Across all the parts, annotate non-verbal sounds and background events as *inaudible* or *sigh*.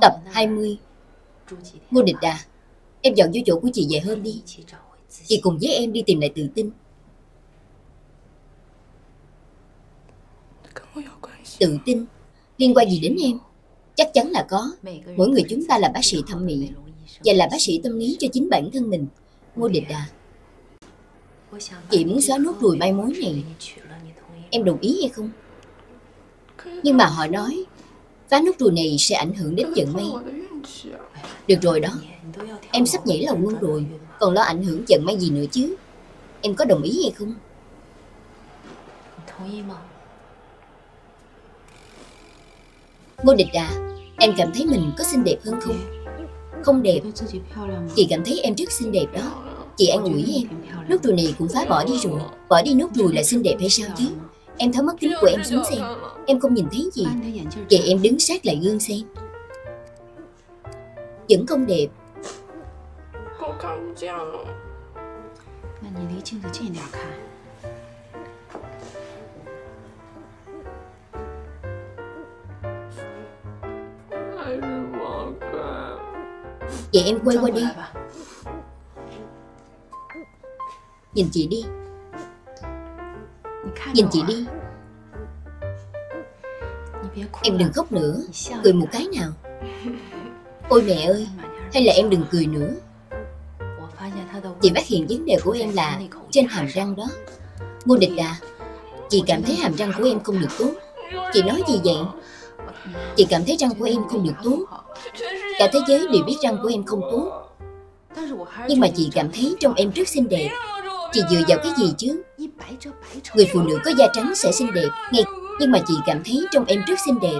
Tập 20 Ngô Địch Đà Em dọn vô chỗ của chị về hôm đi. Chị cùng với em đi tìm lại tự tin. Tự tin? Liên quan gì đến em? Chắc chắn là có. Mỗi người chúng ta là bác sĩ thẩm mỹ Và là bác sĩ tâm lý cho chính bản thân mình. Ngô Địch Đà. Chị muốn xóa nốt ruồi mai mối này. Em. Đồng ý hay không? Nhưng mà họ nói Phá nút ruồi này sẽ ảnh hưởng đến vận may Được rồi đó. Em sắp nhảy lầu luôn rồi. Còn lo ảnh hưởng vận may gì nữa chứ? Em có đồng ý hay không? Ngô Địch à Em cảm thấy mình có xinh đẹp hơn không? Không đẹp. Chị cảm thấy em rất xinh đẹp đó. Chị an ủi em. Nút ruồi này cũng phá bỏ đi rồi. Bỏ đi nút ruồi là xinh đẹp hay sao chứ? Em tháo mắt kính của em xuống xem. Em không nhìn thấy gì. Vậy em đứng sát lại gương xem. Vẫn không đẹp. Vậy em quay qua đi. Nhìn chị đi. Nhìn chị đi. Em đừng khóc nữa, Cười một cái nào. Ôi mẹ ơi, Hay là em đừng cười nữa. Chị phát hiện vấn đề của em là Trên hàm răng đó. Ngô địch à Chị cảm thấy hàm răng của em không được tốt. Chị nói gì vậy? Chị cảm thấy răng của em không được tốt. Cả thế giới đều biết răng của em không tốt. Nhưng mà chị cảm thấy trong em rất xinh đẹp. Chị dựa vào cái gì chứ? Người phụ nữ có da trắng sẽ xinh đẹp Ngay Nhưng mà chị cảm thấy trong em rất xinh đẹp.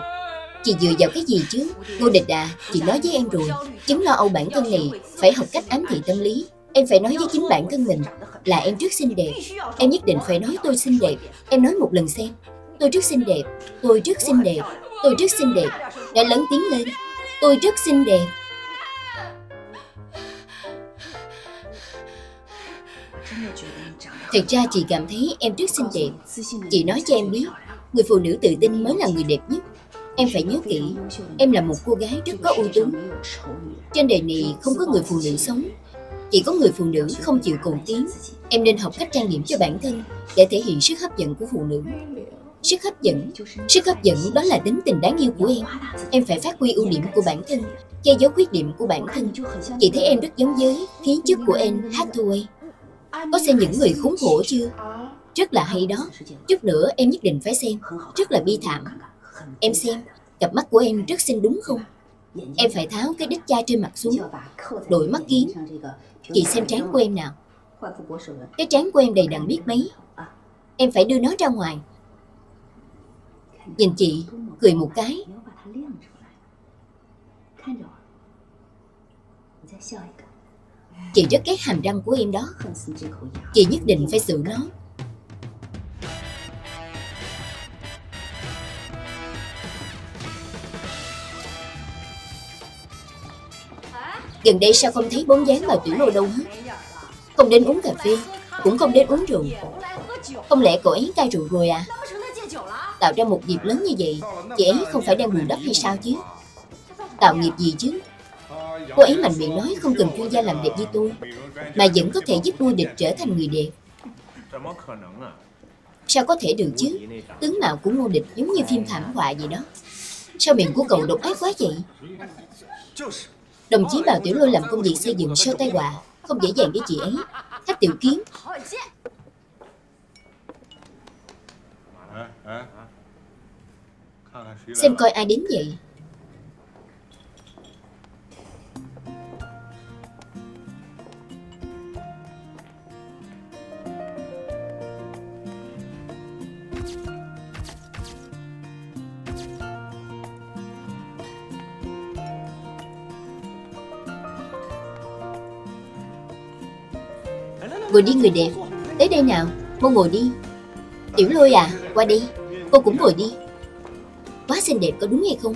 Chị dựa vào cái gì chứ? Ngô Địch Đà Chị nói với em rồi. Chứng lo âu bản thân này Phải học cách ám thị tâm lý. Em phải nói với chính bản thân mình Là em rất xinh đẹp. Em nhất định phải nói tôi xinh đẹp. Em nói một lần xem. Tôi rất xinh đẹp. Tôi rất xinh đẹp. Tôi rất xinh đẹp. Đã lớn tiếng lên. Tôi rất xinh đẹp Thật ra chị cảm thấy em rất xinh đẹp. Chị nói cho em biết, Người phụ nữ tự tin mới là người đẹp nhất. Em phải nhớ kỹ, Em là một cô gái rất có ưu tú. Trên đời này không có người phụ nữ sống. Chỉ có người phụ nữ không chịu cầu tiến. Em nên học cách trang điểm cho bản thân Để thể hiện sức hấp dẫn của phụ nữ. Sức hấp dẫn, Sức hấp dẫn đó là tính tình đáng yêu của em. Em phải phát huy ưu điểm của bản thân, Che giấu khuyết điểm của bản thân. Chị thấy em rất giống với khí chất của Anne Hathaway có xem những người khốn khổ chưa? Rất là hay đó. Chút nữa em nhất định phải xem. Rất là bi thảm. Em xem, Cặp mắt của em rất xinh đúng không? Em phải tháo cái đít chai trên mặt xuống. Đội mắt kiến. Chị xem trán của em nào. Cái trán của em đầy đặn biết mấy. Em phải đưa nó ra ngoài. Nhìn chị, Cười một cái. Chị rất ghét hàm răng của em đó. Chị nhất định phải xử nó. Gần đây sao không thấy bóng dáng bà tiểu lô đâu hết? Không đến uống cà phê, Cũng không đến uống rượu. Không lẽ cậu ấy cai rượu rồi à? Tạo ra một nghiệp lớn như vậy, Chị ấy không phải đang buồn đắp hay sao chứ? Tạo nghiệp gì chứ? Cô ấy mạnh miệng nói không cần chuyên gia làm đẹp như tôi, Mà vẫn có thể giúp nuôi địch trở thành người đẹp. Sao có thể được chứ? Tướng mạo của ngô địch giống như phim thảm họa vậy đó. Sao miệng của cậu độc ác quá vậy? Đồng chí Bảo Tiểu Lôi làm công việc xây dựng sơ tay họa, Không dễ dàng với chị ấy. Thách tiểu kiến. Xem coi ai đến vậy. Ngồi đi người đẹp Tới đây nào Cô ngồi đi. Tiểu lôi à Qua đi, Cô cũng ngồi đi. Quá xinh đẹp có đúng hay không?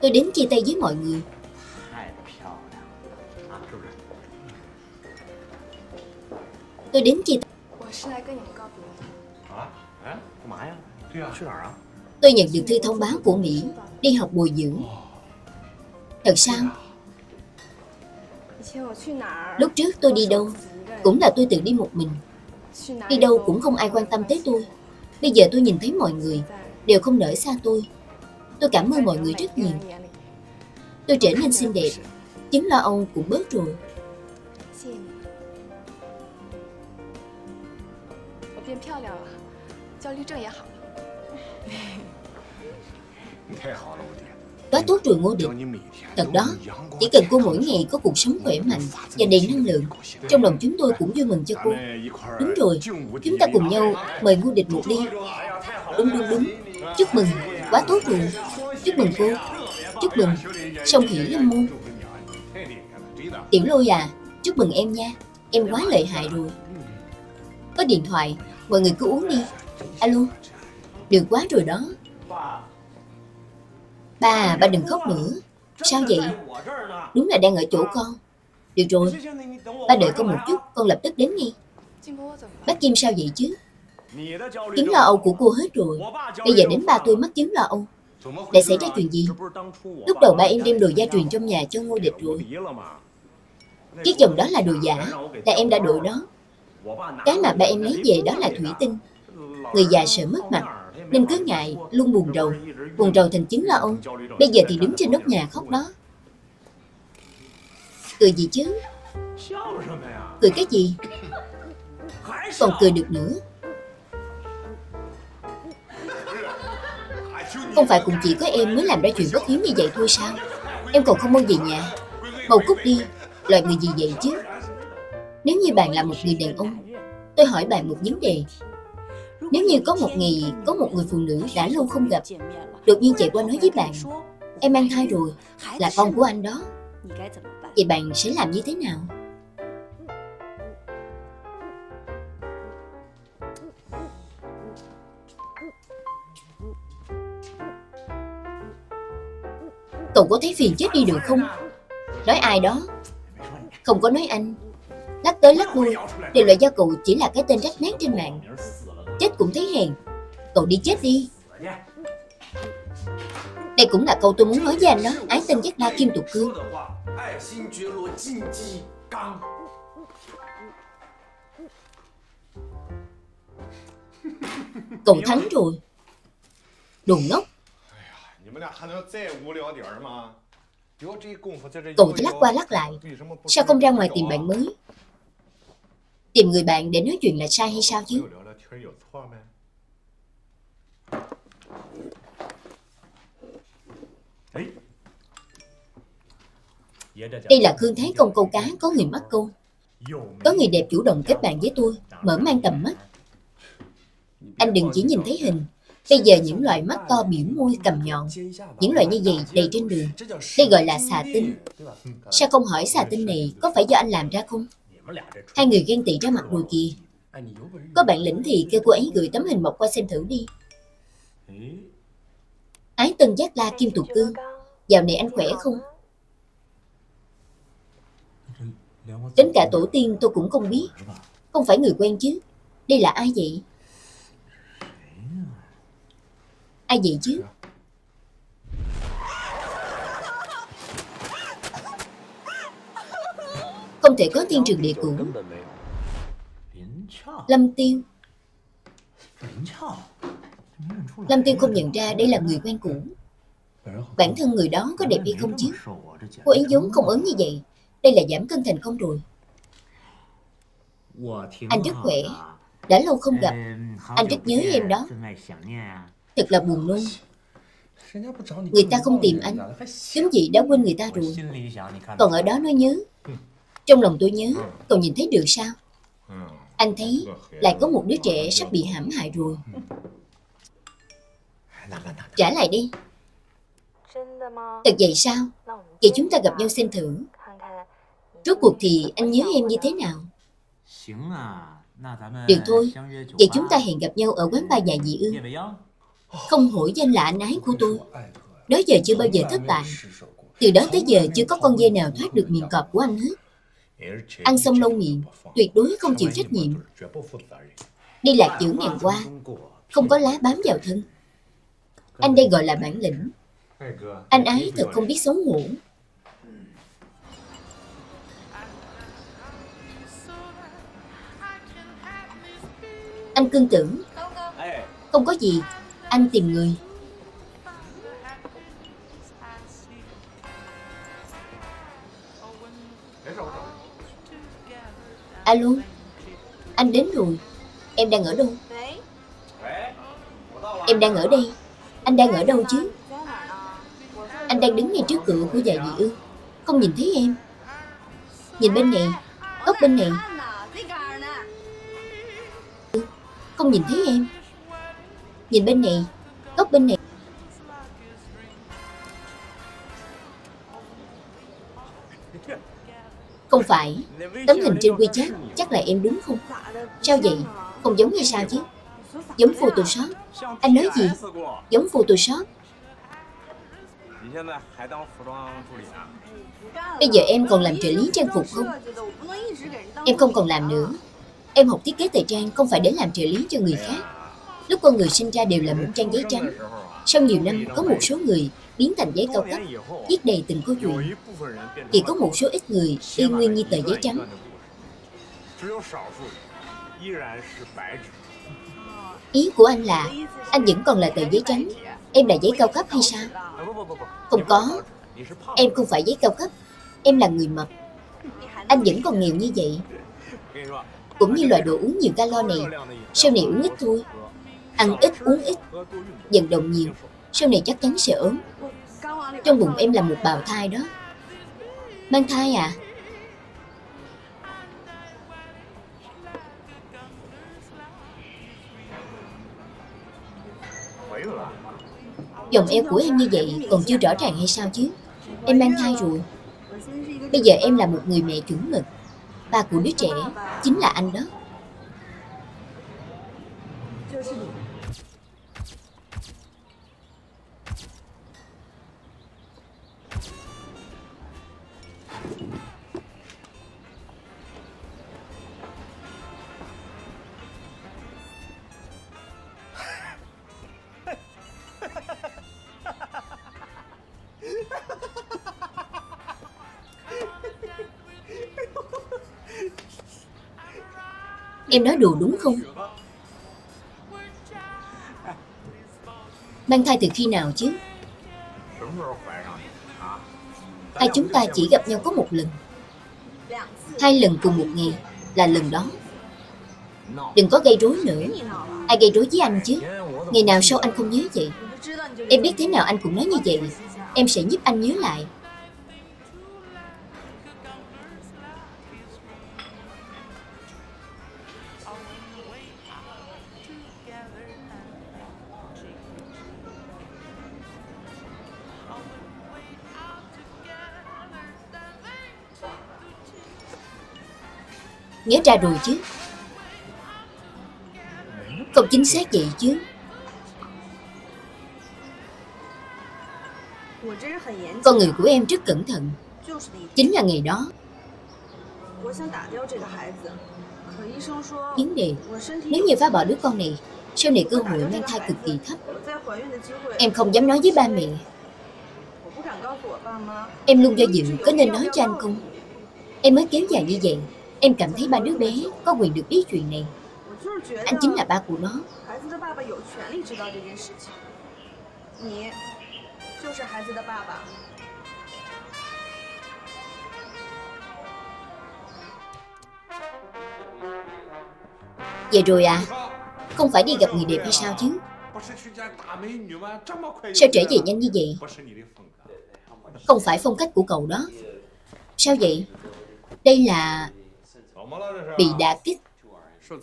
Tôi đến chia tay với mọi người. Tôi đến chia tay. Tôi nhận được thư thông báo của Mỹ Đi học bồi dưỡng. Thật sao? Lúc trước tôi đi đâu cũng là tôi tự đi một mình. Đi đâu cũng không ai quan tâm tới tôi. Bây giờ tôi nhìn thấy mọi người đều không nỡ xa tôi. Tôi cảm ơn mọi người rất nhiều. Tôi trở nên xinh đẹp, chứng lo âu cũng bớt rồi. *laughs* quá tốt rồi ngô địch. Thật đó, chỉ cần cô mỗi ngày có cuộc sống khỏe mạnh và đầy năng lượng Trong lòng chúng tôi cũng vui mừng cho cô. Đúng rồi, chúng ta cùng nhau mời ngô địch một đi. Đúng đúng đúng, chúc mừng, quá tốt rồi Chúc mừng cô, chúc mừng. Song khỉ lâm môn. Tiểu lôi à, chúc mừng em nha. Em quá lợi hại rồi. Có điện thoại, mọi người cứ uống đi. Alo, được quá rồi đó. Ba, ba đừng khóc nữa. Sao vậy? Đúng là đang ở chỗ con. Được rồi, ba đợi con một chút Con lập tức đến ngay. Bác Kim sao vậy chứ? Chứng lo âu của cô hết rồi. Bây giờ đến ba tôi mất chứng lo âu. Đã xảy ra chuyện gì? Lúc đầu ba em đem đồ gia truyền trong nhà cho ngôi địch rồi. Chiếc chồng đó là đồ giả Là em đã đổi đó Cái mà ba em lấy về đó là thủy tinh. Người già sợ mất mặt nên cứ ngại, luôn buồn rầu. Buồn rầu thành chính là ông. Bây giờ thì đứng trên nóc nhà khóc đó. Cười gì chứ? Cười cái gì? Còn cười được nữa. Không phải cùng chỉ có em mới làm ra chuyện bất hiếu như vậy thôi sao? Em còn không muốn về nhà. Mau cút đi, loại người gì vậy chứ? Nếu như bạn là một người đàn ông, tôi hỏi bạn một vấn đề nếu như có một ngày có một người phụ nữ đã lâu không gặp, đột nhiên chạy qua nói với bạn, em mang thai rồi, là con của anh đó, vậy bạn sẽ làm như thế nào? Cậu có thấy phiền chết đi được không? Nói ai đó? Không có nói anh. Lắc tới lắc lui, đều là do cậu chỉ là cái tên rách nát trên mạng. Chết cũng thấy hèn. Cậu đi chết đi. Đây cũng là câu tôi muốn nói với anh đó. Ái tinh Giác la kim tục cương. Cậu thắng rồi. Đồ ngốc. Cậu chỉ lắc qua lắc lại. Sao không ra ngoài tìm bạn mới? Tìm người bạn để nói chuyện là sai hay sao chứ? 友聊聊天有错没？ 哎，爷这 Đây là Khương Thái Công câu cá có người mắc câu. 有 Có người đẹp chủ động kết bạn với tôi, mở mang tầm mắt. Anh đừng chỉ nhìn thấy hình. Bây giờ những loại mắt to biểu môi cầm nhọn, những loại như vậy đầy trên đường. Đây gọi là xà tinh. Sao không hỏi xà tinh này có phải do anh làm ra không? 你们俩这 Hai người ghen tị ra mặt rồi kìa. có bạn lĩnh thì kêu cô ấy gửi tấm hình mộc qua xem thử đi. Ái tân giác la kim tục cương. Dạo này anh khỏe không? Đến cả tổ tiên tôi cũng không biết. Không phải người quen chứ. Đây là ai vậy? Ai vậy chứ? Không thể có thiên trường địa cửu. Lâm Tiêu. Lâm Tiêu không nhận ra đây là người quen cũ. Bản thân người đó có đẹp hay không chứ? Cô ấy vốn không ốm như vậy. Đây là giảm cân thành không rồi. Anh rất khỏe. Đã lâu không gặp. Anh rất nhớ em đó. Thật là buồn luôn Người ta không tìm anh. Chúng vậy đã quên người ta rồi. Còn ở đó nó nhớ. Trong lòng tôi nhớ. Còn nhìn thấy được sao? Anh thấy lại có một đứa trẻ sắp bị hãm hại rồi. Trả lại đi. Thật vậy sao? Vậy chúng ta gặp nhau xem thử. Rốt cuộc thì anh nhớ em như thế nào? Được thôi. Vậy chúng ta hẹn gặp nhau ở quán ba nhà dị ương Không hỏi danh là anh nái của tôi. Đó giờ chưa bao giờ thất bại. Từ đó tới giờ chưa có con dê nào thoát được miệng cọp của anh hết. Ăn xong lâu miệng, tuyệt đối không chịu trách nhiệm. Đi lạc giữa ngàn qua, không có lá bám vào thân. Anh đây gọi là bản lĩnh. Anh ấy thật không biết xấu hổ. Anh cương tưởng Không có gì Anh tìm người Alo Anh đến rồi. Em đang ở đâu? Em đang ở đây. Anh đang ở đâu chứ? Anh đang đứng ngay trước cửa của già dị ương Không nhìn thấy em. Nhìn bên này. Góc bên này. Không nhìn thấy em. Nhìn bên này. Góc bên này. Không phải. Tấm hình trên WeChat chắc là em đúng không? Sao vậy? Không giống như sao chứ? Giống Photoshop Anh nói gì? Giống Photoshop Bây giờ em còn làm trợ lý trang phục không? Em không còn làm nữa. Em học thiết kế thời trang không phải để làm trợ lý cho người khác. Lúc con người sinh ra đều là một trang giấy trắng. Sau nhiều năm, có một số người biến thành giấy cao cấp, viết đầy từng câu chuyện. Chỉ có một số ít người y nguyên như tờ giấy trắng. Ý của anh là, anh vẫn còn là tờ giấy trắng. Em là giấy cao cấp hay sao? Không có. Em không phải giấy cao cấp. Em là người mập. Anh vẫn còn nghèo như vậy. Cũng như loại đồ uống nhiều calo này. Sao này uống ít thôi? Ăn ít, uống ít Dần động nhiều. Sau này chắc chắn sẽ ốm. Trong bụng em là một bào thai đó. Mang thai à? Dòng eo của em như vậy còn chưa rõ ràng hay sao chứ? Em mang thai rồi. Bây giờ em là một người mẹ chuẩn mực. Ba của đứa trẻ chính là anh đó. Em nói đùa đúng không? Mang thai từ khi nào chứ? Hai chúng ta chỉ gặp nhau có một lần. Hai lần cùng một ngày là lần đó. Đừng có gây rối nữa. Ai gây rối với anh chứ? Ngày nào sau anh không nhớ vậy? Em biết thế nào anh cũng nói như vậy. Em sẽ giúp anh nhớ lại. vẽ ra rồi chứ? Không chính xác vậy chứ. Con người của em rất cẩn thận. Chính là ngày đó. Vấn đề, Nếu như phá bỏ đứa con này, Sau này cơ hội mang thai cực kỳ thấp. Em không dám nói với ba mẹ. Em luôn do dự, có nên nói cho anh không? Em mới kéo dài như vậy. Em cảm thấy ba đứa bé có quyền được biết chuyện này. Anh chính là ba của nó. Vậy rồi à. Không phải đi gặp người đẹp hay sao chứ? Sao trở về nhanh như vậy? Không phải phong cách của cậu đó. Sao vậy? Đây là bị đả kích.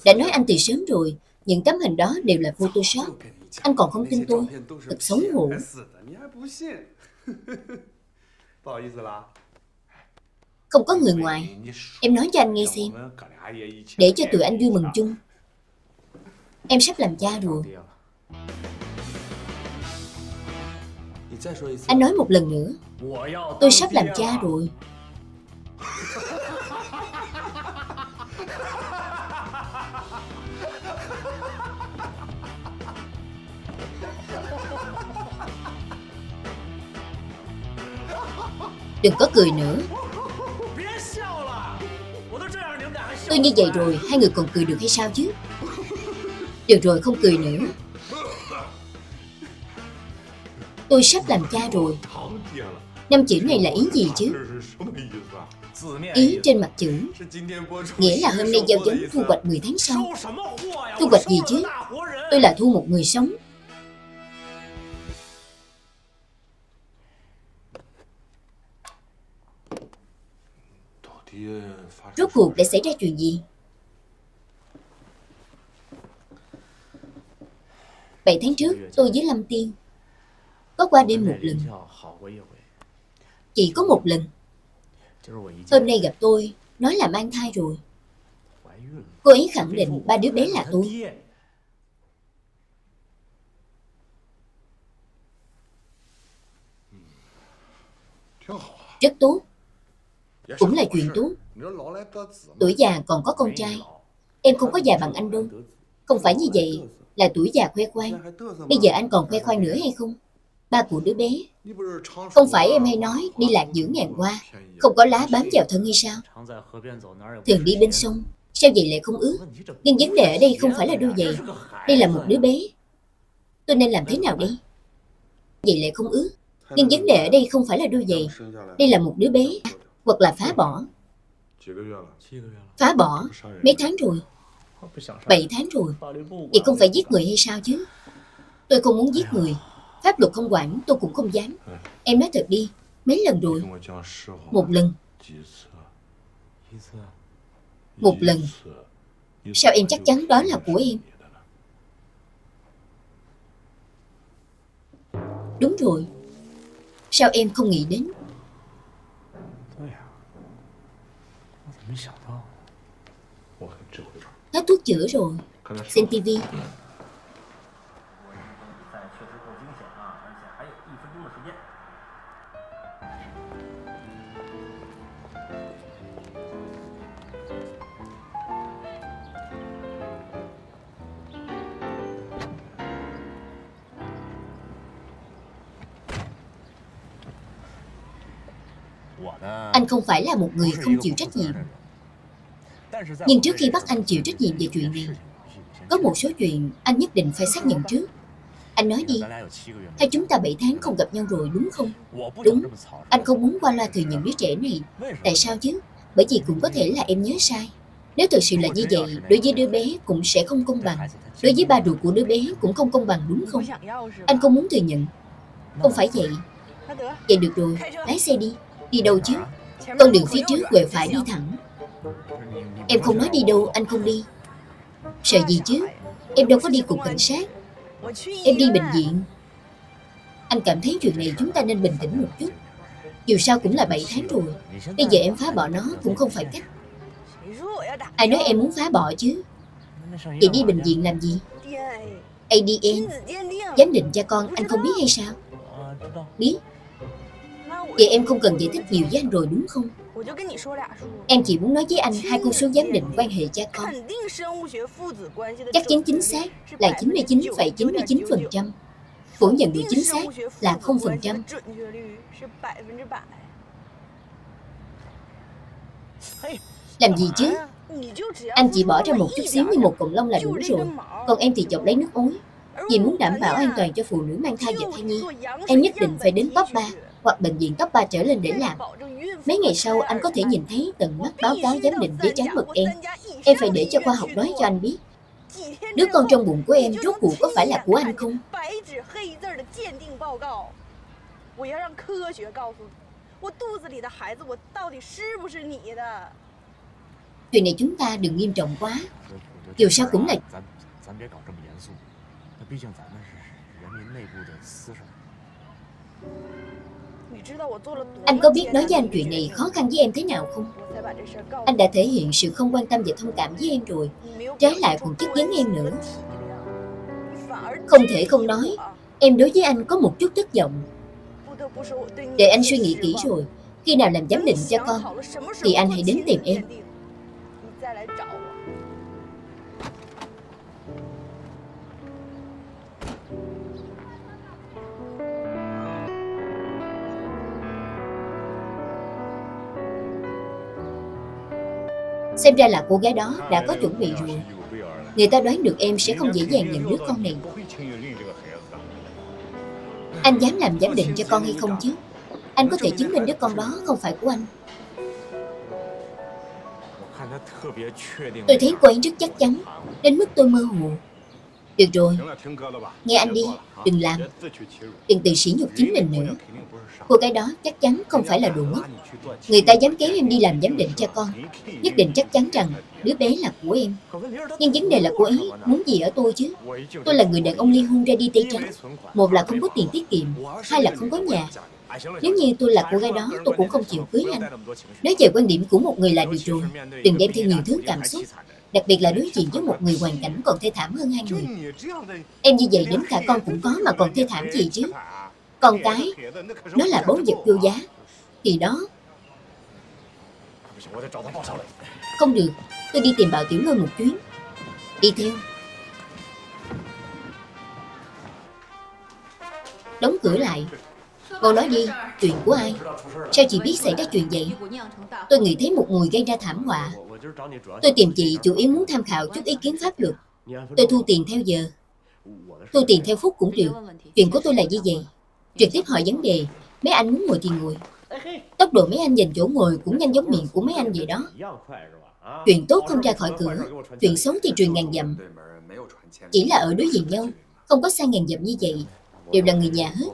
Đã nói anh từ sớm rồi, những tấm hình đó đều là Photoshop. Anh còn không tin tôi, thật xấu hổ. Không có người ngoài. Em nói cho anh nghe xem. Để cho tụi anh vui mừng chung. Em sắp làm cha rồi. Anh nói một lần nữa Tôi sắp làm cha rồi *laughs* Đừng có cười nữa. Tôi như vậy rồi, Hai người còn cười được hay sao chứ? Được rồi, không cười nữa. Tôi sắp làm cha rồi. Năm chữ này là ý gì chứ? Ý trên mặt chữ. Nghĩa là hôm nay giao giống thu hoạch 10 tháng sau. Thu hoạch gì chứ? Tôi là thu một người sống. Rốt cuộc đã xảy ra chuyện gì? Bảy tháng trước, tôi với Lâm Tiên Có qua đêm một lần. Chỉ có một lần. Hôm nay gặp tôi, Nói là mang thai rồi. Cô ấy khẳng định ba đứa bé là tôi. Rất tốt. Cũng là chuyện tốt. Tuổi già còn có con trai. Em không có già bằng anh đâu. Không phải như vậy Là tuổi già khoe khoang. Bây giờ anh còn khoe khoang nữa hay không? Ba của đứa bé. Không phải em hay nói đi lạc giữa ngàn hoa. Không có lá bám vào thân hay sao? Thường đi bên sông. Sao vậy lại không ướt Nhưng vấn đề ở đây không phải là đôi giày. Đây là một đứa bé. Tôi nên làm thế nào đây? Vậy lại không ướt Nhưng vấn đề ở đây không phải là đôi giày. Đây là một đứa bé. Hoặc là phá bỏ Phá bỏ. Mấy tháng rồi. Bảy tháng rồi. Vậy không phải giết người hay sao chứ? Tôi không muốn giết người. Pháp luật không quản tôi cũng không dám. Em nói thật đi Mấy lần rồi? Một lần. Một lần. Sao em chắc chắn đó là của em? Đúng rồi. Sao em không nghĩ đến Hết thuốc chữa rồi。Xem tivi Anh không phải là một người không chịu trách nhiệm nhưng trước khi bắt anh chịu trách nhiệm về chuyện này, Có một số chuyện anh nhất định phải xác nhận trước. Anh nói đi, Hay chúng ta 7 tháng không gặp nhau rồi đúng không? Đúng, Anh không muốn qua loa thừa nhận đứa trẻ này. Tại sao chứ? Bởi vì cũng có thể là em nhớ sai. Nếu thực sự là như vậy, Đối với đứa bé cũng sẽ không công bằng. Đối với ba ruột của đứa bé cũng không công bằng đúng không? Anh không muốn thừa nhận. Không phải vậy. Vậy được rồi, Lái xe đi. Đi đâu chứ? Con đường phía trước quẹo phải đi thẳng. Em không nói đi đâu, anh không đi. Sợ gì chứ? Em đâu có đi cục cảnh sát. Em đi bệnh viện. Anh cảm thấy chuyện này chúng ta nên bình tĩnh một chút. Dù sao cũng là 7 tháng rồi. Bây giờ em phá bỏ nó cũng không phải cách. Ai nói em muốn phá bỏ chứ? Vậy đi bệnh viện làm gì? ADN Giám định cho con anh không biết hay sao? Biết. Vậy em không cần giải thích nhiều với anh rồi đúng không? Em chỉ muốn nói với anh hai con số giám định quan hệ cha con. Chắc chắn chính xác là 99,99% Phủ nhận được chính xác là 0% Làm gì chứ? Anh chỉ bỏ ra một chút xíu như một cọng lông là đủ rồi. Còn em thì chọc lấy nước ối Vì muốn đảm bảo an toàn cho phụ nữ mang thai và thai nhi Em nhất định phải đến top 3 hoặc bệnh viện cấp 3 trở lên để làm. Mấy ngày sau, anh có thể nhìn thấy tận mắt báo cáo giám định giấy trắng mực em. Em phải để cho khoa học nói cho anh biết. Đứa con trong bụng của em rốt cuộc có phải là của anh không? Chuyện này chúng ta đừng nghiêm trọng quá. Dù sao cũng là anh có biết nói với anh chuyện này khó khăn với em thế nào không? Anh đã thể hiện sự không quan tâm và thông cảm với em rồi. Trái lại còn chất vấn em nữa. Không thể không nói, Em đối với anh có một chút thất vọng. Để anh suy nghĩ kỹ rồi, Khi nào làm giám định cho con, Thì anh hãy đến tìm em. Xem ra là cô gái đó đã có chuẩn bị rồi. Người ta đoán được em sẽ không dễ dàng nhận đứa con này. Anh dám làm giám định cho con hay không chứ? Anh có thể chứng minh đứa con đó không phải của anh. Tôi thấy cô ấy rất chắc chắn, Đến mức tôi mơ hồ. Được rồi, nghe anh đi Đừng làm. Đừng tự sỉ nhục chính mình nữa. Cô gái đó chắc chắn không phải là đồ ngốc. Người ta dám kéo em đi làm giám định cho con. Nhất định chắc chắn rằng đứa bé là của em. Nhưng vấn đề là cô ấy muốn gì ở tôi chứ? Tôi là người đàn ông ly hôn ra đi Tây Trắng Một là không có tiền tiết kiệm Hai là không có nhà. Nếu như tôi là cô gái đó tôi cũng không chịu cưới anh. Nói về quan điểm của một người là được rồi. Đừng đem theo nhiều thứ cảm xúc Đặc biệt là đối diện với một người hoàn cảnh còn thê thảm hơn hai người. Em như vậy đến cả con cũng có mà còn thê thảm gì chứ? Con cái Nó là báu vật vô giá. Thì đó. Không được Tôi đi tìm bảo tiểu ngân một chuyến. Đi theo. Đóng cửa lại. Cô nói đi, chuyện của ai? Sao chị biết xảy ra chuyện vậy? Tôi nghĩ thấy một người gây ra thảm họa. Tôi tìm chị chủ yếu muốn tham khảo chút ý kiến pháp luật. Tôi thu tiền theo giờ. Thu tiền theo phút cũng được. Chuyện của tôi là như vậy. Trực tiếp hỏi vấn đề. Mấy anh muốn ngồi thì ngồi. Tốc độ mấy anh dành chỗ ngồi cũng nhanh giống miệng của mấy anh vậy đó. Chuyện tốt không ra khỏi cửa. Chuyện xấu thì truyền ngàn dặm. Chỉ là ở đối diện nhau, Không có xa ngàn dặm như vậy. Đều là người nhà hết.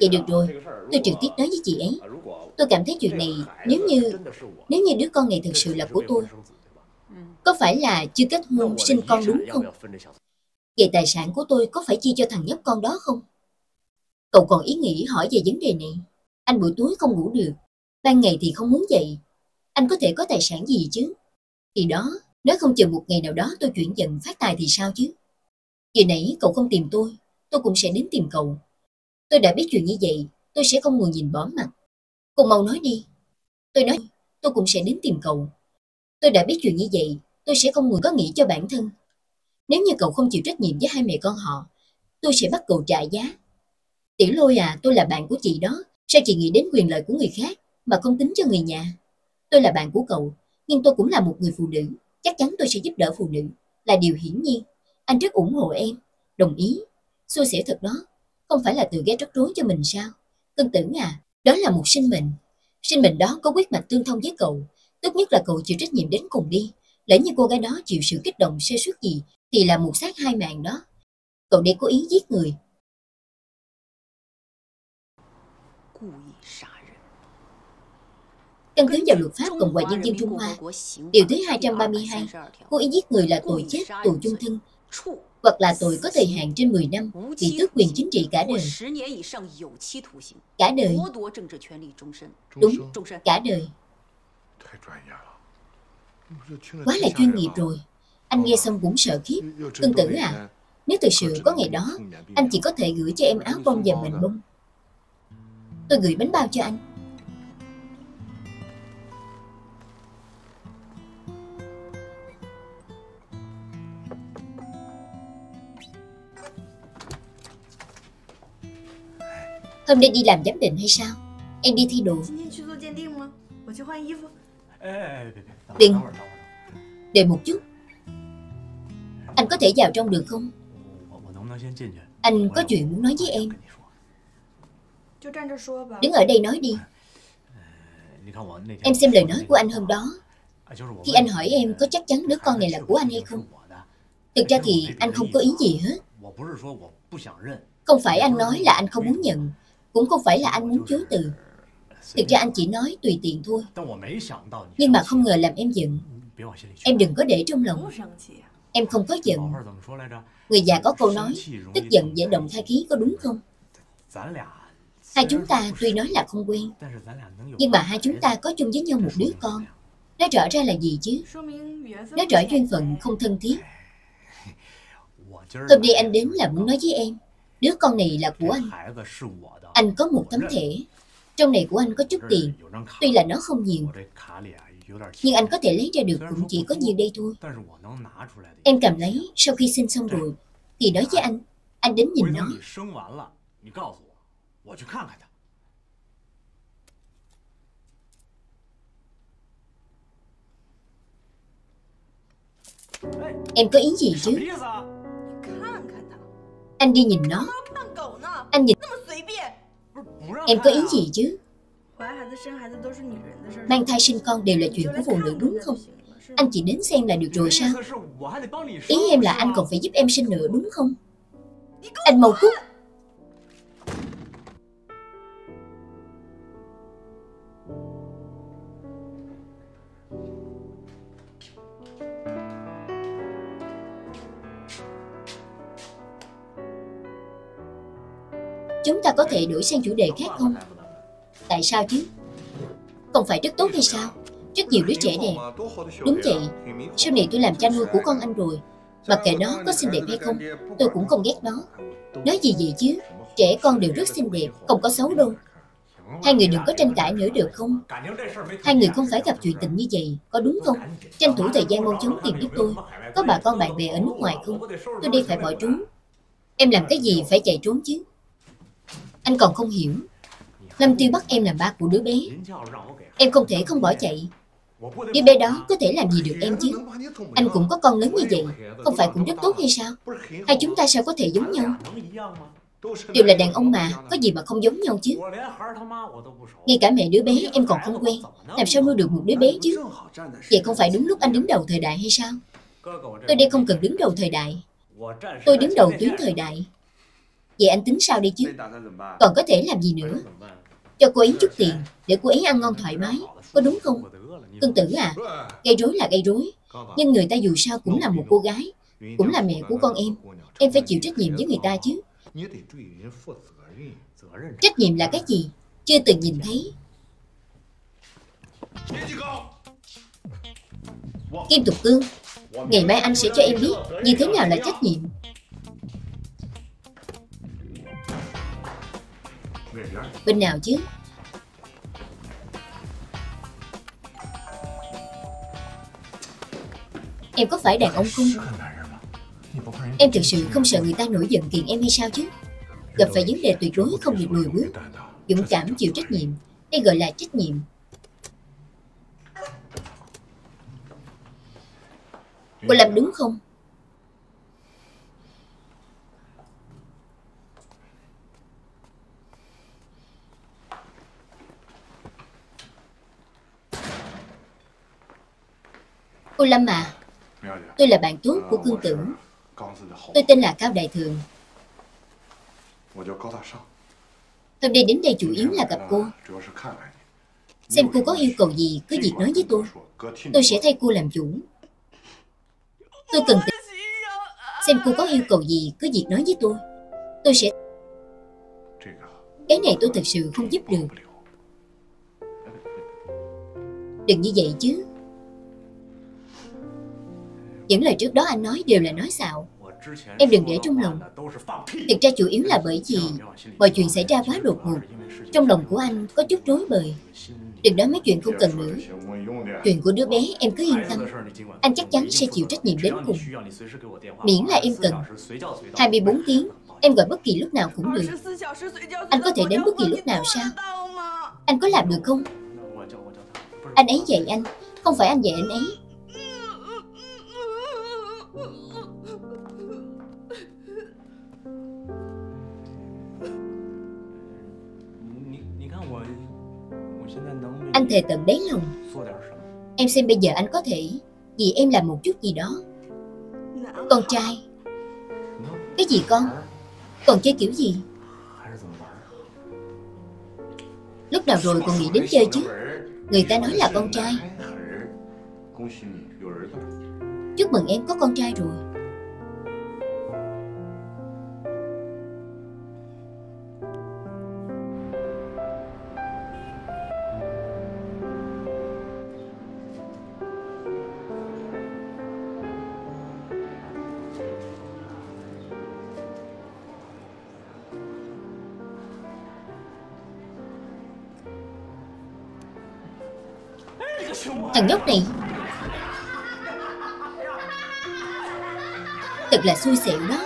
Vậy được rồi. Tôi trực tiếp nói với chị ấy. Tôi cảm thấy chuyện này nếu như Nếu như đứa con này thực sự là của tôi, Có phải là chưa kết hôn sinh con đúng không? Vậy tài sản của tôi có phải chia cho thằng nhóc con đó không? Cậu còn ý nghĩ hỏi về vấn đề này. Anh buổi tối không ngủ được, Ban ngày thì không muốn dậy. Anh có thể có tài sản gì chứ? Thì đó, Nếu không chờ một ngày nào đó tôi chuyển dần phát tài thì sao chứ? Giờ nãy cậu không tìm tôi Tôi cũng sẽ đến tìm cậu. Tôi đã biết chuyện như vậy, Tôi sẽ không ngồi nhìn bó mặt cùng mau nói đi. Tôi nói, tôi cũng sẽ đến tìm cậu. Tôi đã biết chuyện như vậy, Tôi sẽ không ngồi có nghĩ cho bản thân. Nếu như cậu không chịu trách nhiệm với hai mẹ con họ, Tôi sẽ bắt cậu trả giá. Tiểu lôi à tôi là bạn của chị đó. Sao chị nghĩ đến quyền lợi của người khác Mà không tính cho người nhà? Tôi là bạn của cậu, Nhưng tôi cũng là một người phụ nữ. Chắc chắn tôi sẽ giúp đỡ phụ nữ. Là điều hiển nhiên. Anh rất ủng hộ em. Đồng ý. Xui xẻo thật đó. Không phải là tự ghét rắc rối cho mình sao? Cưng tử à đó là một sinh mệnh. Sinh mệnh đó có quyết mạch tương thông với cậu Tốt nhất là cậu chịu trách nhiệm đến cùng đi. Lỡ như cô gái đó chịu sự kích động sơ suất gì Thì là một sát hai mạng đó. Cậu để cố ý giết người. Căn cứ vào luật pháp Cộng hòa Nhân dân Trung Hoa, điều thứ 232, cố ý giết người là tội chết, tù chung thân, hoặc là tội có thời hạn trên 10 năm, bị tước quyền chính trị cả đời. Cả đời. Đúng, cả đời. Quá là chuyên nghiệp rồi. Anh nghe xong cũng sợ khiếp. Tương tử à, nếu thực sự có ngày đó, anh chỉ có thể gửi cho em áo bông và mình bông. Tôi gửi bánh bao cho anh. Hôm nay đi làm giám định hay sao? Em đi thi đồ. Đừng. Đợi một chút. Anh có thể vào trong được không? Anh có chuyện muốn nói với em. Đứng ở đây nói đi. Em xem lời nói của anh hôm đó. Khi anh hỏi em có chắc chắn đứa con này là của anh hay không? Thực ra thì anh không có ý gì hết. Không phải anh nói là anh không muốn nhận cũng không phải là anh muốn chối từ. Thực ra anh chỉ nói tùy tiện thôi. Nhưng mà không ngờ làm em giận. Em đừng có để trong lòng. Em không có giận. Người già có câu nói, Tức giận dễ động thai khí có đúng không? Hai chúng ta tuy nói là không quen, Nhưng mà hai chúng ta có chung với nhau một đứa con. Nói rõ ra là gì chứ? Nói rõ duyên phận không thân thiết. Hôm nay anh đến là muốn nói với em. Đứa con này là của anh. Anh có một tấm thẻ. Trong này của anh có chút tiền. Tuy là nó không nhiều. Nhưng anh có thể lấy ra được, cũng chỉ có nhiều đây thôi. Em cầm lấy, sau khi sinh xong rồi. Thì nói với anh. Anh đến nhìn nó. Em có ý gì chứ? Anh đi nhìn nó. Anh nhìn Em có ý gì chứ? Mang thai sinh con đều là chuyện của phụ nữ đúng không? Anh chỉ đến xem là được rồi sao? Ý em là anh còn phải giúp em sinh nữa đúng không? Anh mau cút. Chúng ta có thể đổi sang chủ đề khác không? Tại sao chứ? Không phải rất tốt hay sao? Rất nhiều đứa trẻ đẹp. Đúng vậy. Sau này tôi làm cha nuôi của con anh rồi. Mặc kệ nó có xinh đẹp hay không, tôi cũng không ghét nó. Nói gì vậy chứ? Trẻ con đều rất xinh đẹp, không có xấu đâu. Hai người đừng có tranh cãi nữa được không? Hai người không phải gặp chuyện tình như vậy, có đúng không? Tranh thủ thời gian mau chóng tìm giúp tôi. Có bà con bạn bè ở nước ngoài không? Tôi đi phải bỏ trốn. Em làm cái gì phải chạy trốn chứ? Anh còn không hiểu. Lâm Tiêu bắt em làm ba của đứa bé. Em không thể không bỏ chạy. Đứa bé đó có thể làm gì được em chứ? Anh cũng có con lớn như vậy, Không phải cũng rất tốt hay sao? Hai chúng ta sao có thể giống nhau? Đều là đàn ông mà, Có gì mà không giống nhau chứ? Ngay cả mẹ đứa bé em còn không quen, Làm sao nuôi được một đứa bé chứ? Vậy không phải đúng lúc anh đứng đầu thời đại hay sao? Tôi đây không cần đứng đầu thời đại. Tôi đứng đầu tuyến thời đại. Vậy anh tính sao đi chứ? Còn có thể làm gì nữa? Cho cô ấy chút tiền Để cô ấy ăn ngon thoải mái. Có đúng không? Cưng tử à Gây rối là gây rối. Nhưng người ta dù sao cũng là một cô gái, Cũng là mẹ của con em. Em phải chịu trách nhiệm với người ta chứ. Trách nhiệm là cái gì? Chưa từng nhìn thấy. Kim Tục Cương, Ngày mai anh sẽ cho em biết Như thế nào là trách nhiệm. Bên nào chứ? Em có phải đàn ông không? Em thực sự không sợ người ta nổi giận kiện em hay sao chứ? Gặp phải vấn đề tuyệt đối không được lùi bước Dũng cảm chịu trách nhiệm Đây gọi là trách nhiệm Cô làm đúng không? Cô Lâm à, tôi là bạn tốt của cương tử Tôi tên là Cao Đại Thường. Tôi đi đến đây chủ yếu là gặp cô. Xem cô có yêu cầu gì cứ việc nói với tôi. Tôi sẽ thay cô làm chủ. Tôi cần tìm Xem cô có yêu cầu gì cứ việc nói với tôi. Tôi sẽ Cái này tôi thật sự không giúp được. Đừng như vậy chứ. Những lời trước đó anh nói đều là nói xạo. Em đừng để trong lòng. Thực ra chủ yếu là bởi vì Mọi chuyện xảy ra quá đột ngột. Trong lòng của anh có chút rối bời. Đừng nói mấy chuyện không cần nữa. Chuyện của đứa bé em cứ yên tâm. Anh chắc chắn sẽ chịu trách nhiệm đến cùng. Miễn là em cần. 24 tiếng, Em gọi bất kỳ lúc nào cũng được. Anh có thể đến bất kỳ lúc nào sao? Anh có làm được không? Anh ấy dạy anh. Không phải anh dạy anh ấy. Anh thề tận đáy lòng. Em xem bây giờ anh có thể Vì em làm một chút gì đó. Con trai. Cái gì con? Còn chơi kiểu gì? Lúc nào rồi còn nghĩ đến chơi chứ? Người ta nói là con trai. Chúc mừng em có con trai rồi. Thằng nhóc này Thật là xui xẻo đó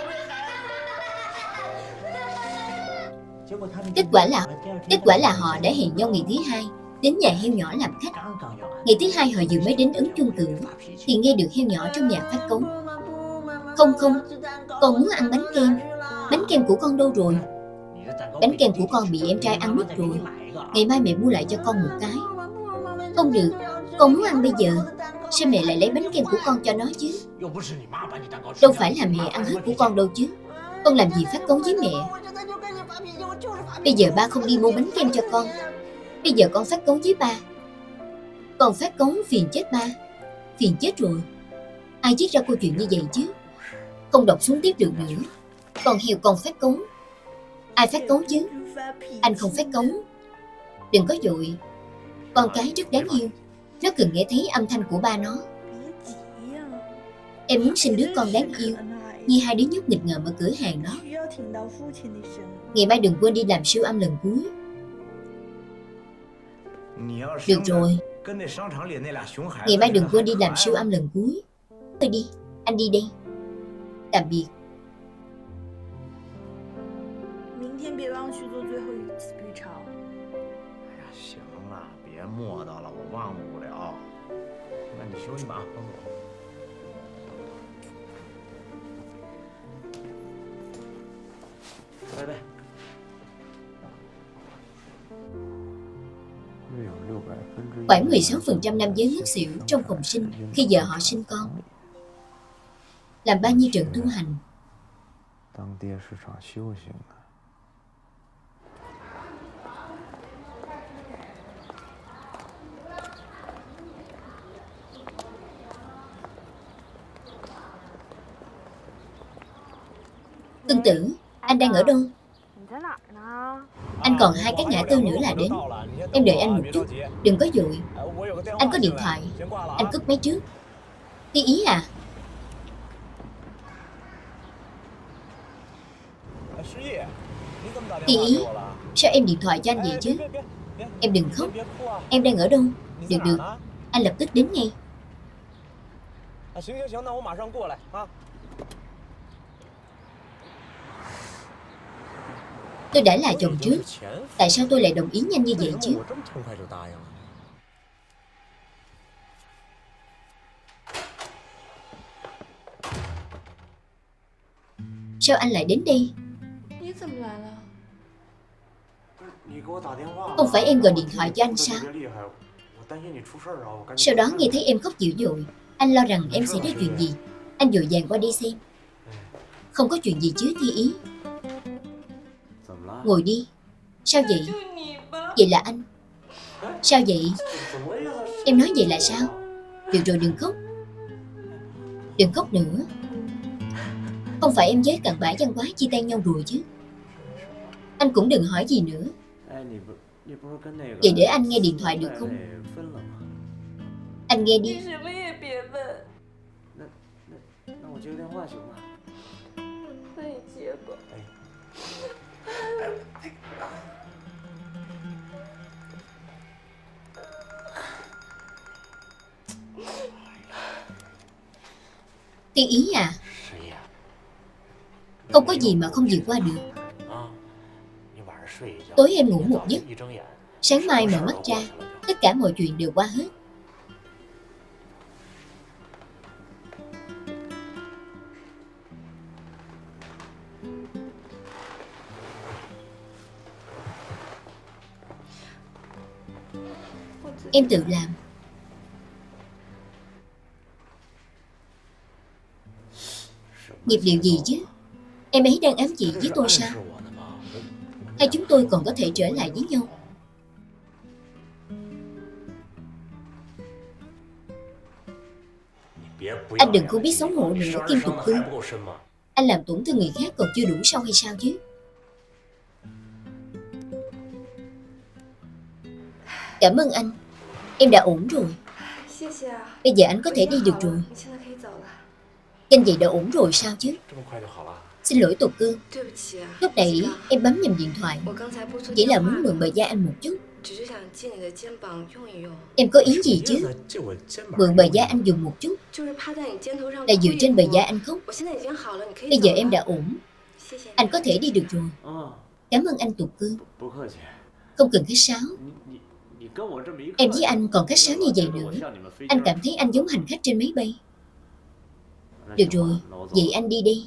Kết quả là Kết quả là họ đã hẹn nhau ngày thứ hai đến nhà heo nhỏ làm khách. Ngày thứ hai họ vừa mới đến ứng chung cửa thì nghe được heo nhỏ trong nhà phát cống. Không không, con muốn ăn bánh kem. Bánh kem của con đâu rồi? Bánh kem của con bị em trai ăn mất rồi. Ngày mai mẹ mua lại cho con một cái. Không được, con muốn ăn bây giờ. Sao mẹ lại lấy bánh kem của con cho nó chứ? Đâu phải là mẹ ăn hết của con đâu chứ. Con làm gì phát cống với mẹ? Bây giờ ba không đi mua bánh kem cho con. Bây giờ con phát cống với ba. Con phát cống phiền chết ba. Phiền chết rồi. Ai viết ra câu chuyện như vậy chứ? Không đọc xuống tiếp được nữa. Con heo con phát cống. Ai phát cống chứ? Anh không phát cống. Đừng có dội. Con cái rất đáng yêu. Nó cần nghe thấy âm thanh của ba nó. Em muốn sinh đứa con đáng yêu như hai đứa nhóc nghịch ngợm ở cửa hàng đó. Ngày mai đừng quên đi làm siêu âm lần cuối. Được rồi, ngày mai đừng quên đi làm siêu âm lần cuối. Thôi đi, anh đi đây. Tạm biệt. nhưng mà không đây đây Khoảng 16% nam giới ngất xỉu trong phòng sinh khi vợ họ sinh con. Làm bao nhiêu trận tu hành? Tương tự, anh đang ở đâu? Anh còn hai cái ngã tư nữa là đến. Em đợi anh một chút Đừng có dội. Anh có điện thoại Anh cướp máy trước. Ti ý à? Ti ý Sao em điện thoại cho anh vậy chứ? Em đừng khóc. Em đang ở đâu? Được được. Anh lập tức đến ngay. Tôi đã là chồng trước. Tại sao tôi lại đồng ý nhanh như vậy chứ? Sao anh lại đến đây? Không phải em gọi điện thoại cho anh sao? Sau đó nghe thấy em khóc dữ dội, Anh lo rằng em sẽ nói chuyện gì. Anh vội vàng qua đi xem. Không có chuyện gì chứ, thi ý. Ngồi đi. Sao vậy? Vậy là anh. Sao vậy? Em nói vậy là sao? Được rồi, đừng khóc. Đừng khóc nữa. Không phải em với cặn bã văn quá chia tay nhau rồi chứ. Anh cũng đừng hỏi gì nữa. Vậy để anh nghe điện thoại được không? Anh nghe đi. Tiên ý à? Không có gì mà không vượt qua được. Tối em ngủ một giấc. Sáng mai mở mắt ra Tất cả mọi chuyện đều qua hết. Em tự làm. Nghiệp liệu gì chứ? Em ấy đang ám chỉ với tôi sao? Hay chúng tôi còn có thể trở lại với nhau? Anh đừng có biết xấu hổ nữa, Kim Tục Hương Anh làm tổn thương người khác còn chưa đủ sâu hay sao chứ? Cảm ơn anh. Em đã ổn rồi. Bây giờ anh có thể đi được rồi. Anh vậy đã ổn rồi sao chứ? Xin lỗi Tục Cương. Lúc nãy em bấm nhầm điện thoại. Chỉ là muốn mượn bờ da anh một chút. Em có ý gì chứ? Mượn bờ da anh dùng một chút. Là dựa trên bờ da anh khóc. Bây giờ em đã ổn. Anh có thể đi được rồi. Cảm ơn anh Tục Cương. Không cần khách sáo. Em với anh còn khách sáo như vậy nữa. Anh cảm thấy anh giống hành khách trên máy bay. Được rồi, vậy anh đi đi.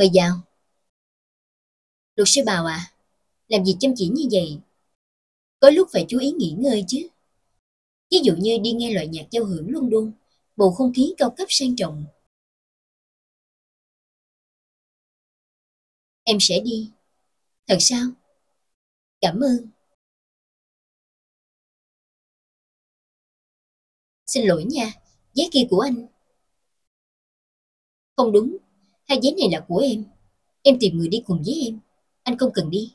Mời vào. Luật sư Bào à, làm gì chăm chỉ như vậy? Có lúc phải chú ý nghỉ ngơi chứ. Ví dụ như đi nghe loại nhạc giao hưởng London, bầu không khí cao cấp sang trọng. Em sẽ đi. Thật sao? Cảm ơn. Xin lỗi nha, vé kia của anh. Không đúng, Hai giấy này là của em. Em tìm người đi cùng với em. Anh không cần đi.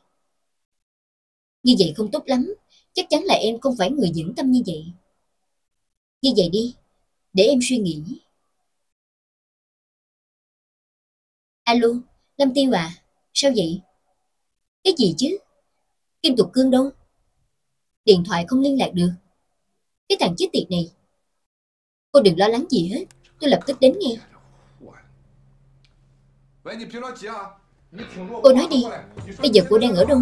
Như vậy không tốt lắm. Chắc chắn là em không phải người dẫn tâm như vậy. Như vậy đi. Để em suy nghĩ. Alo, Lâm Tiêu à? Sao vậy? Cái gì chứ? Kim Tục Cương đâu? Điện thoại không liên lạc được. Cái thằng chết tiệt này. Cô đừng lo lắng gì hết. Tôi lập tức đến ngay. Cô nói đi Bây giờ cô đang ở đâu?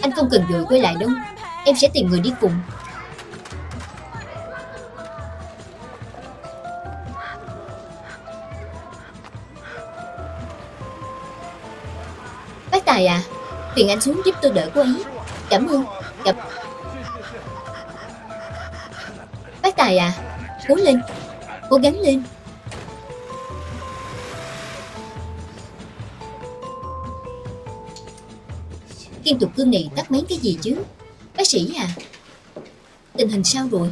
Anh không cần vội quay lại đâu. Em sẽ tìm người đi cùng. Bác Tài à Phiền anh xuống giúp tôi đỡ cô ấy. Cảm ơn. Gặp Bác Tài à Cố lên Cố gắng lên Kim tục cương này tắt máy cái gì chứ? Bác sĩ à? Tình hình sao rồi?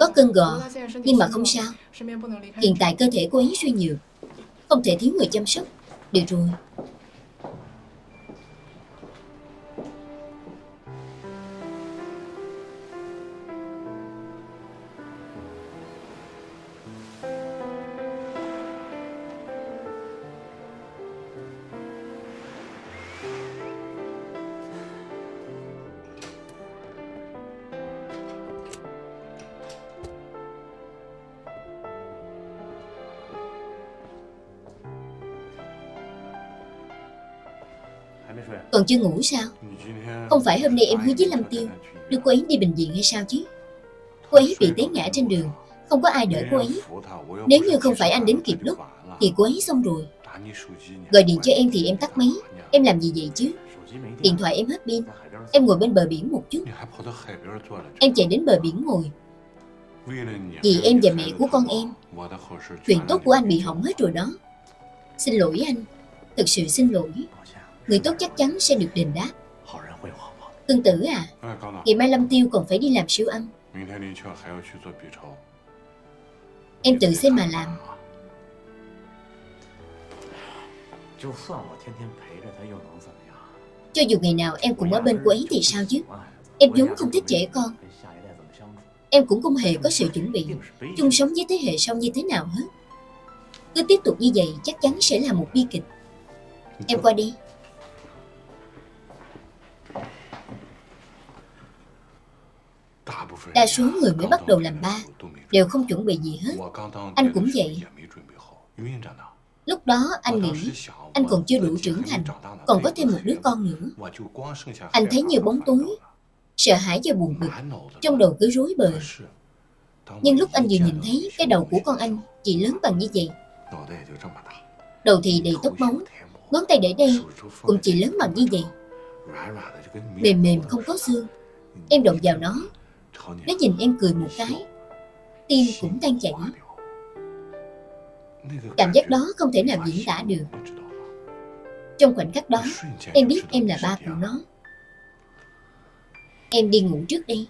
Có cơn gò Nhưng mà không sao. Hiện tại cơ thể cô ấy suy nhược Không thể thiếu người chăm sóc. Được rồi Còn chưa ngủ sao? Không phải hôm nay em hứa với Lâm Tiêu, Đưa cô ấy đi bệnh viện hay sao chứ? Cô ấy bị té ngã trên đường, Không có ai đỡ cô ấy. Nếu như không phải anh đến kịp lúc, Thì cô ấy xong rồi. Gọi điện cho em thì em tắt máy. Em làm gì vậy chứ? Điện thoại em hết pin. Em ngồi bên bờ biển một chút. Em chạy đến bờ biển ngồi. Vì em và mẹ của con em, Chuyện tốt của anh bị hỏng hết rồi đó. Xin lỗi anh. Thực sự xin lỗi. Người tốt chắc chắn sẽ được đền đáp. Tương tử à? Ngày mai Lâm Tiêu còn phải đi làm siêu âm. Em tự xem mà làm. Cho dù ngày nào em cũng ở bên cô ấy thì sao chứ? Em vốn không thích trẻ con. Em cũng không hề có sự chuẩn bị. Chung sống với thế hệ sau như thế nào hết? Cứ tiếp tục như vậy chắc chắn sẽ là một bi kịch. Em qua đi Đa số người mới bắt đầu làm ba. Đều không chuẩn bị gì hết. Anh cũng vậy. Lúc đó anh nghĩ Anh còn chưa đủ trưởng thành Còn có thêm một đứa con nữa. Anh thấy như bóng tối Sợ hãi và buồn bực Trong đầu cứ rối bời. Nhưng lúc anh vừa nhìn thấy Cái đầu của con anh chỉ lớn bằng như vậy Đầu thì đầy tóc máu Ngón tay để đây Cũng chỉ lớn bằng như vậy. Mềm mềm không có xương Em động vào nó nó nhìn em cười một cái Tim cũng tan chảy. Cảm giác đó không thể nào diễn tả được. Trong khoảnh khắc đó Em biết em là ba của nó. Em đi ngủ trước đây